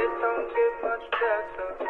it don't get much better.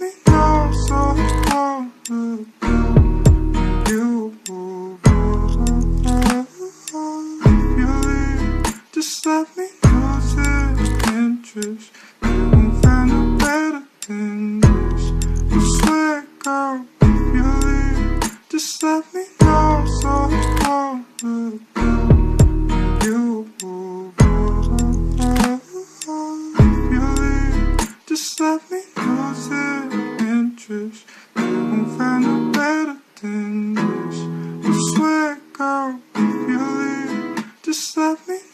me so You you leave, just let me lose it interest Couldn't find a better than this I swear, girl, if you leave, just let me know. so complicated You let me actress. You won't find a better than this. I swear, girl, if you leave, just let me know.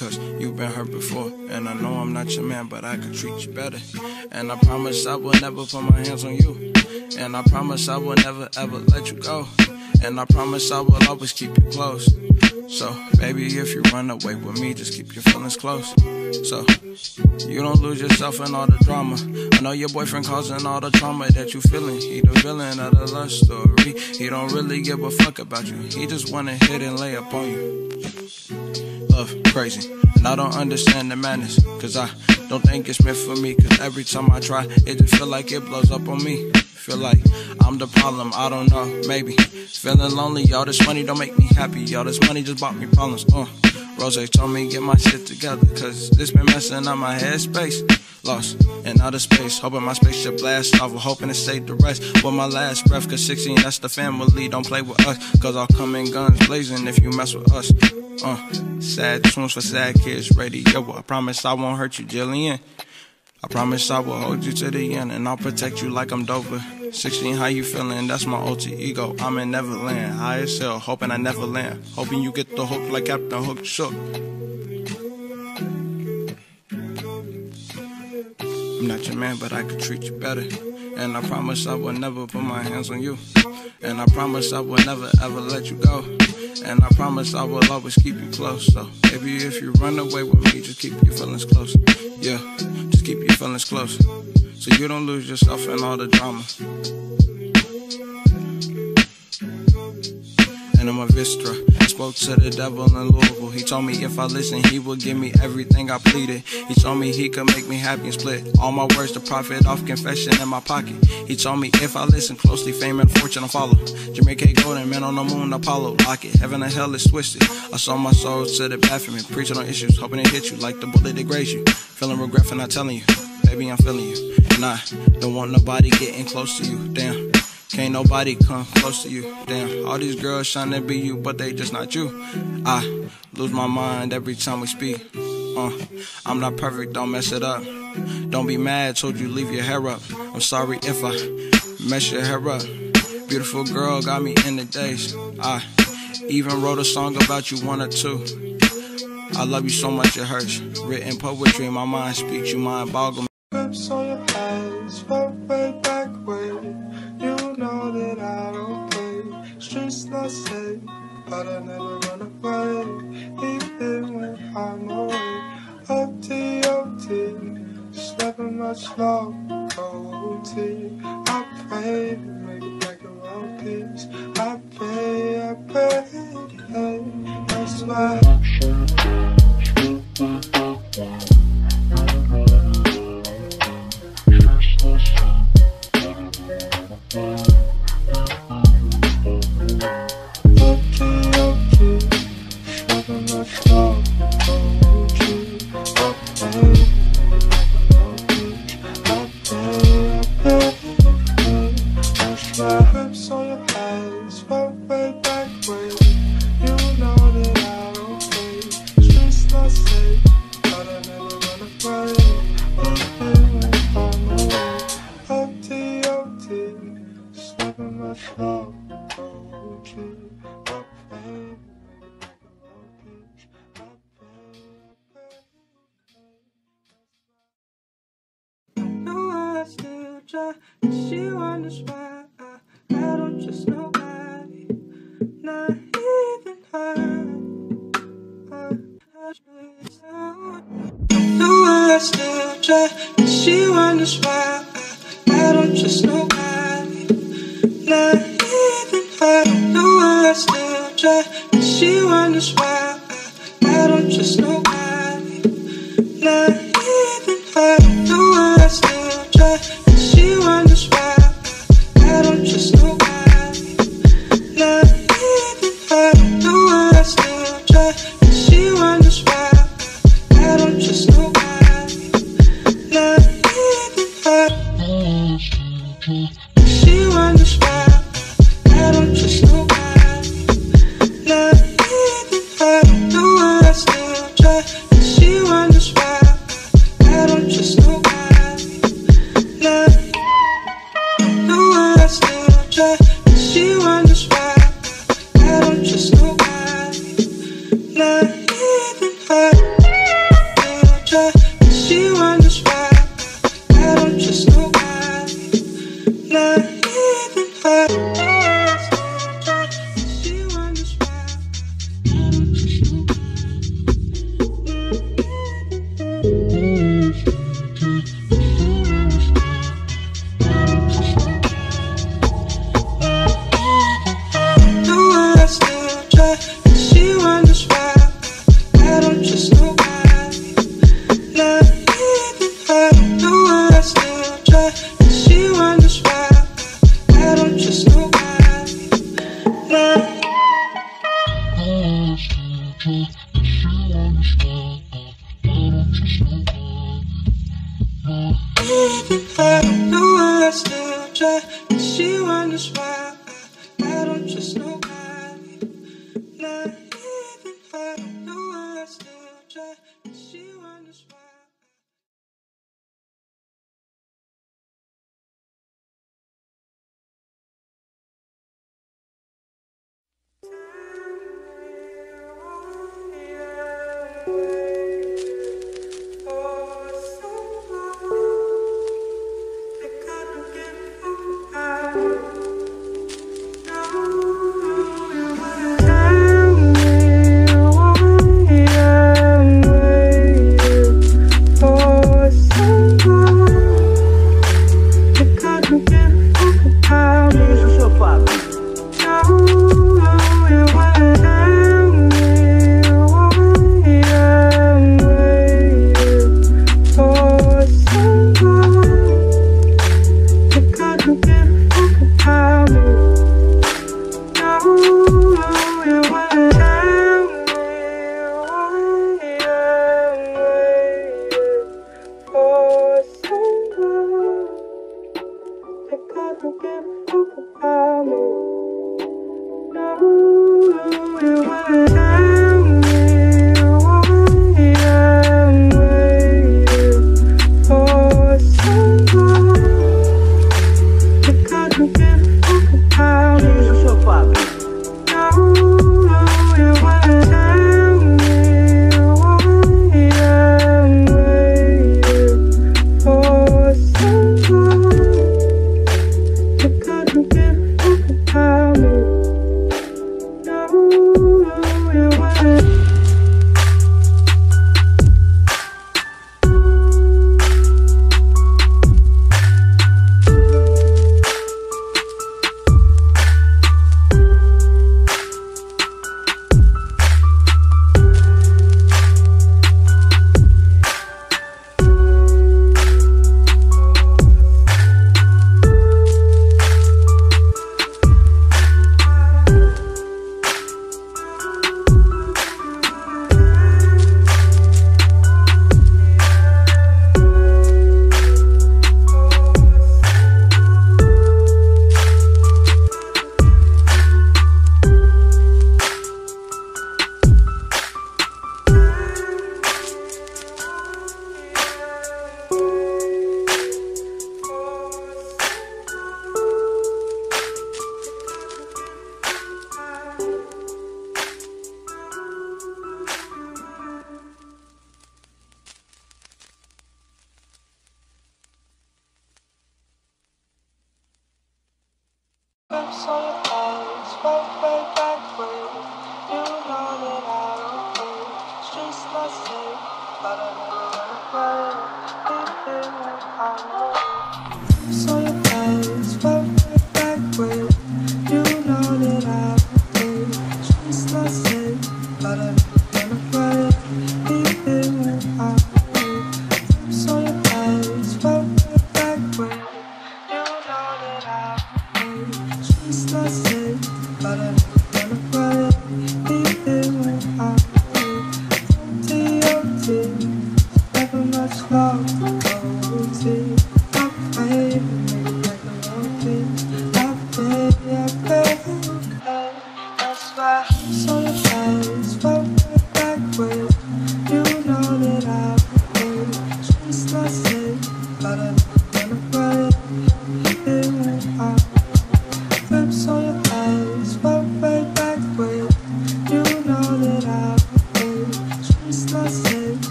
Because you've been hurt before. And I know I'm not your man, but I could treat you better. And I promise I will never put my hands on you. And I promise I will never ever let you go. And I promise I will always keep you close. So, baby, if you run away with me, just keep your feelings close. So, you don't lose yourself in all the drama. I know your boyfriend causing all the trauma that you feeling. He the villain of the love story. He don't really give a fuck about you. He just wanna hit and lay up on you. Crazy. And I don't understand the madness. Cause I don't think it's meant for me. Cause every time I try, it just feel like it blows up on me. Feel like I'm the problem, I don't know, maybe. Feeling lonely, y'all, this money don't make me happy. Y'all, this money just bought me problems. Uh. Rose told me get my shit together, cause this been messing up my headspace. Lost in outer space, hoping my spaceship blast off, hoping to save the rest. With my last breath, cause 16, that's the family, don't play with us. Cause I'll come in guns blazing if you mess with us. Uh, sad tunes for sad kids, radio. I promise I won't hurt you, Jillian. I promise I will hold you to the end and I'll protect you like I'm Dover. 16, how you feeling? That's my alter ego. I'm in Neverland, high as hell, hoping I never land. Hoping you get the hook like Captain Hook shook. I'm not your man, but I could treat you better. And I promise I will never put my hands on you. And I promise I will never ever let you go. And I promise I will always keep you close. So, maybe if you run away with me, just keep your feelings close. Yeah, just keep your feelings close. So you don't lose yourself in all the drama. And I'm a Vistra. Spoke to the devil in Louisville. He told me if I listen, he would give me everything I pleaded. He told me he could make me happy and split all my words to profit off confession in my pocket. He told me if I listen closely, fame and fortune will follow. Jamaica Golden, man on the moon, Apollo, lock it. Heaven and hell is twisted. I saw my soul to the bathroom, and preaching on issues, hoping it hit you like the bullet that grazed you. Feeling regret for not telling you, baby, I'm feeling you. And I don't want nobody getting close to you, damn. Can't nobody come close to you. Damn, all these girls trying to be you, but they just not you. I lose my mind every time we speak. Uh, I'm not perfect, don't mess it up. Don't be mad, told you leave your hair up. I'm sorry if I mess your hair up. Beautiful girl got me in the days. I even wrote a song about you, one or two. I love you so much it hurts. Written poetry my mind speaks, you mind boggle. Lips on your way back you know that I don't play. Streets not safe, but I never run away, even when I'm away. OT, OT, just never much love. OT, I pray to make it back around peace. I pray, I pray, hey, that's why. Still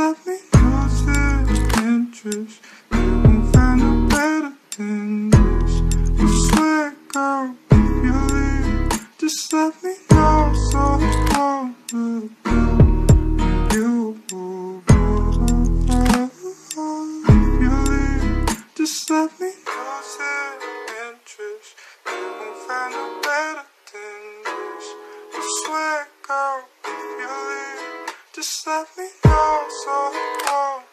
Let me lost their interest They won't find a better than this You swear, girl, if you leave Just let me know so I won't look back You will. If you leave, just let me lost their interest They won't find a just let me know so I don't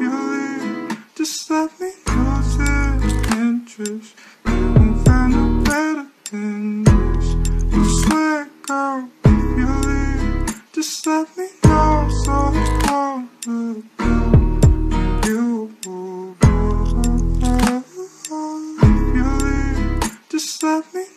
you leave. Just let me know to interest. won't find a better than this. If you leave. Just let me know so I won't look down. You. If you leave, just let me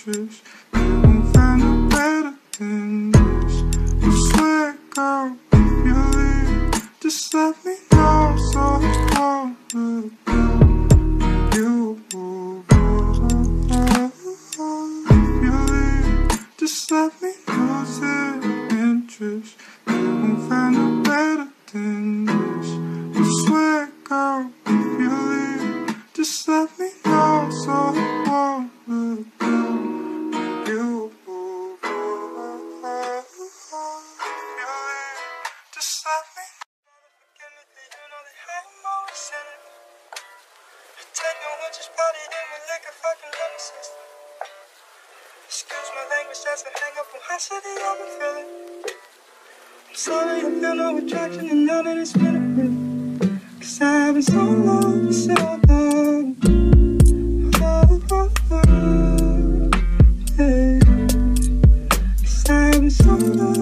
pictures Couldn't find a better than this You swear, girl, if you leave Just let me know so I don't look You If you leave, just let me lose the interest Couldn't find a better than this You swear, girl, if you leave Just let me know so I won't look down Excuse my language, that's a hang up on how city I'm feeling. I'm sorry I feel no attraction and none of. Cause I've been so long for so long. Oh, oh, oh. Cause I've been so long.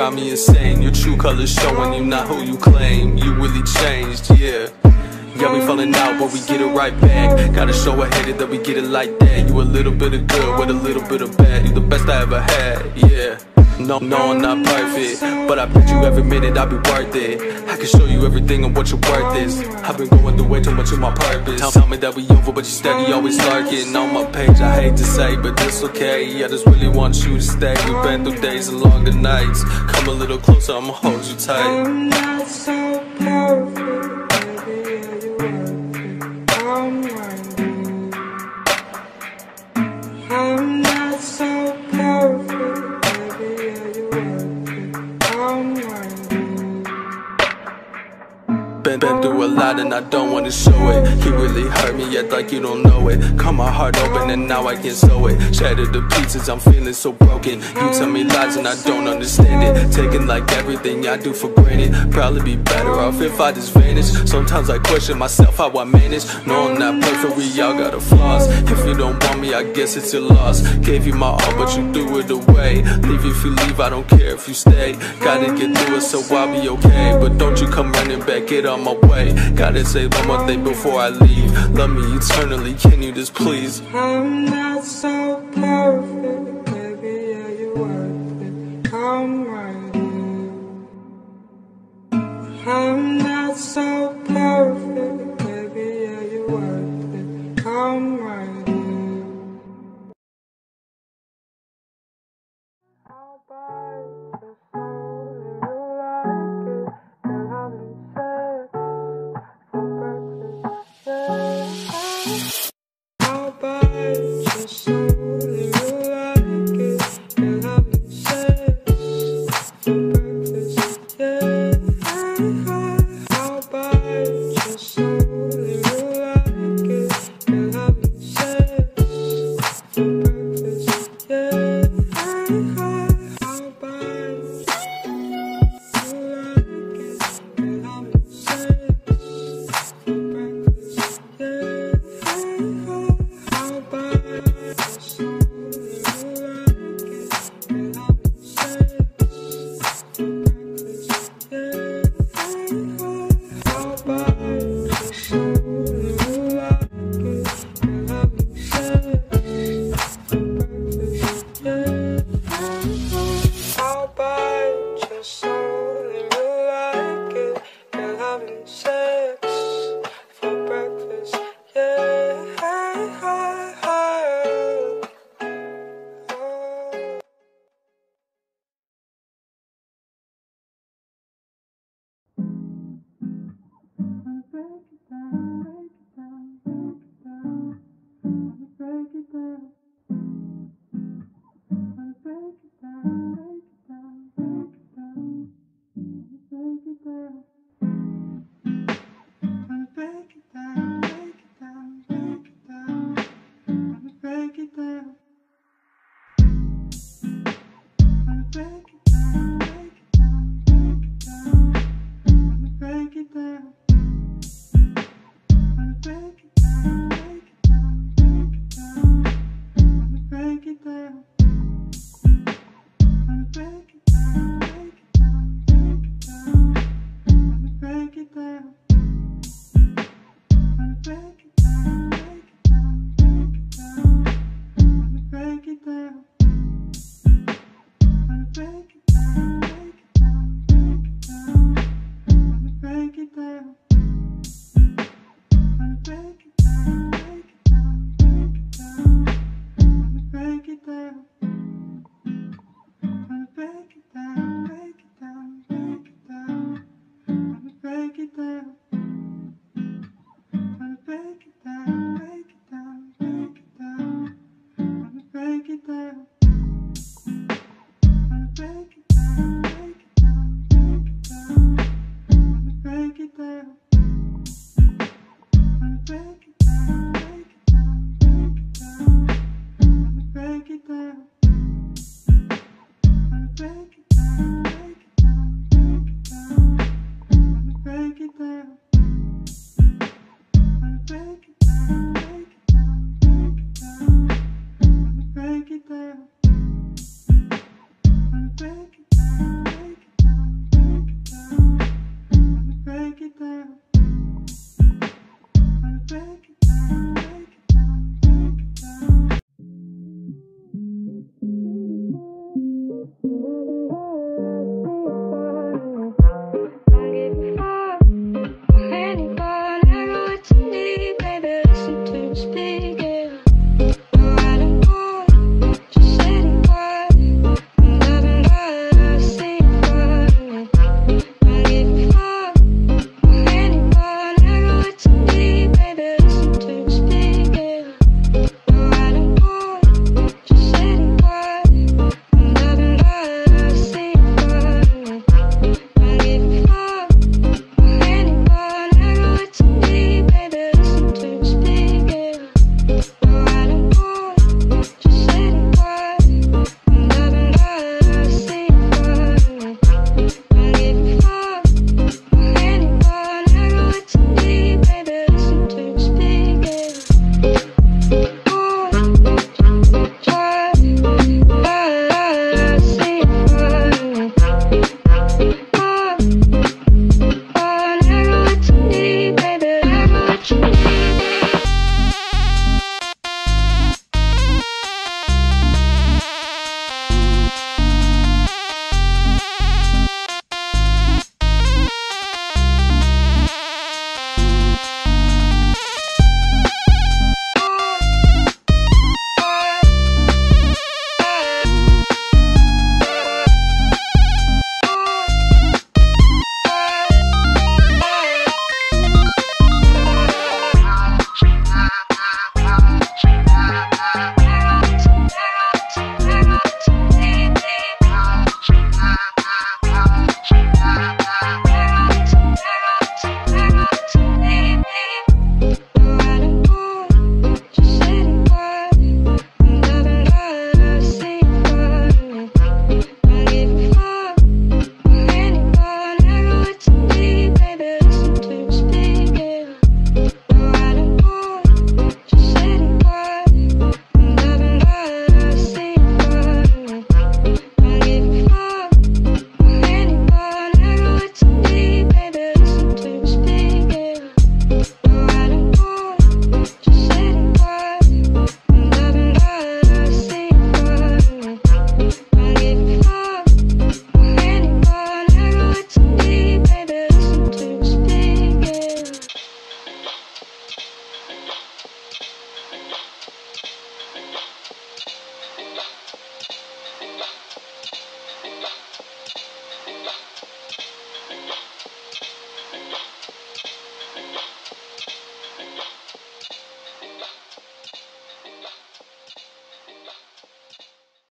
Drive me insane. Your true colors showing you not who you claim. You really changed, yeah. Yeah, we falling out, but we get it right back. Gotta show a hater that we get it like that. You a little bit of good with a little bit of bad. You the best I ever had, yeah. No, no, I'm not perfect, but I bet you every minute I'll be worth it. I can show you everything and what your worth is. I've been going through way too much of my purpose. Tell, me that we over, but you steady always lurking on my page. I hate to say, but that's okay. I just really want you to stay. We've been through days and longer nights. Come a little closer, I'ma hold you tight. I'm not so perfect, Been, been through a lot and I don't wanna show it. He really hurt me, yet like you don't know it. Cut my heart open and now I can sew it. Shattered to pieces, I'm feeling so broken. You tell me lies and I don't understand it. Taking like everything I do for granted. Probably be better off if I just vanish. Sometimes I question myself how I manage. No, I'm not perfect, we all got our flaws. If you don't want me, I guess it's your loss. Gave you my all, but you threw it away. Leave if you leave, I don't care if you stay. Gotta get through it, so I'll be okay. But don't you come running back, get on my way. Gotta say one more thing before I leave. Love me eternally, can you just please? I'm not so perfect, baby, yeah, you're worth it. I'm right I'm not so perfect,